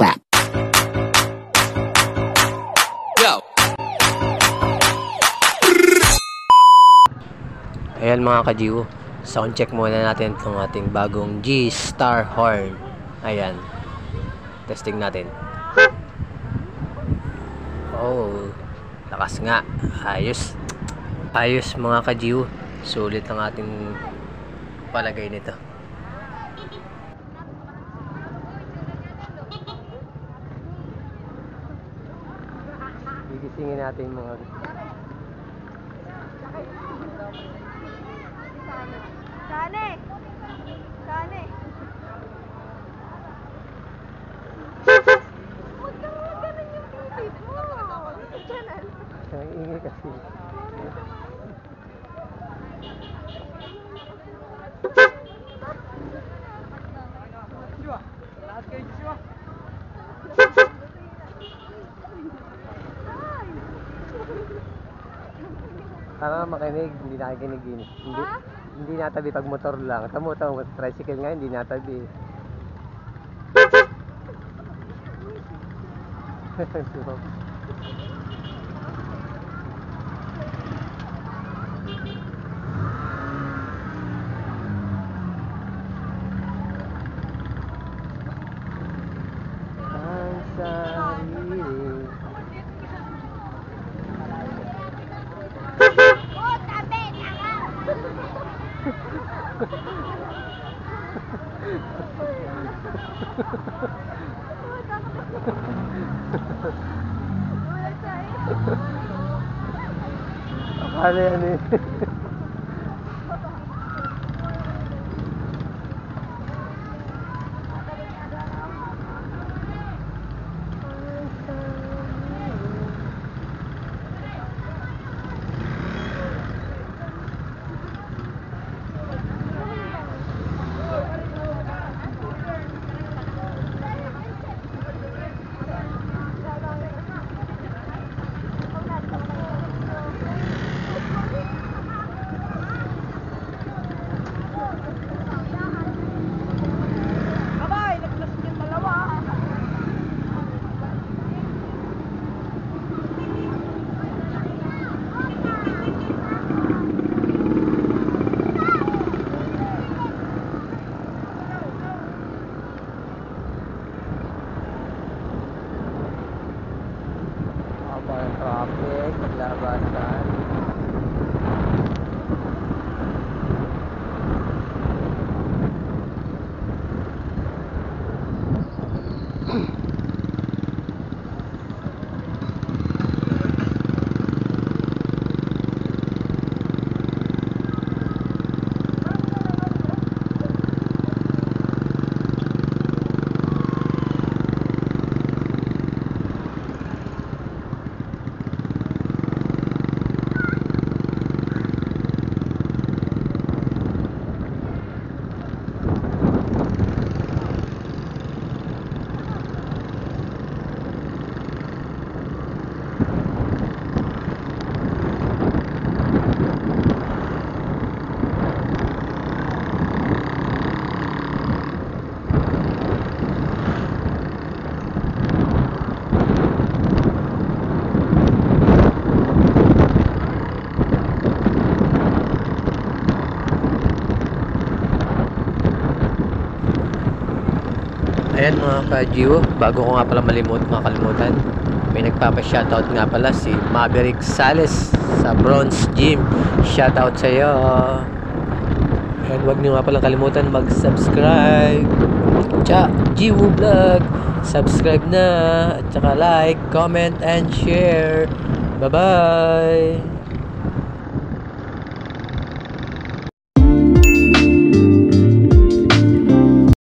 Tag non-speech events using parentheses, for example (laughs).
clap. Yo. Ayan mga kajiwo, sound check muna natin itong ating bagong G-Star horn. Ayan. Testing natin. Oh, lakas nga. Ayos. Ayos mga kajiwo. Sulit ang ating palagay nito. Gigisingin natin mga Sane! Sane! Huwag kang ganun yung bibig mo. Ang ingay kasi. Para makinig, hindi nakikinig yun. Hindi, Ha? hindi natabi pag motor lang. Tamo, tamo, tricycle nga, hindi natabi. Ang (laughs) Akala yan eh. और तो आपके तो इस्लामाबाद का Ayan mga ka-Gio, bago ko nga pala malimut, makalimutan, may nagpapa-shoutout nga pala si Maverick Sales sa Bronze Gym. Shoutout sa iyo. And wag niyo nga pala kalimutan mag-subscribe. Tsa, Gio Vlog. Subscribe na. At saka like, comment, and share. Bye-bye.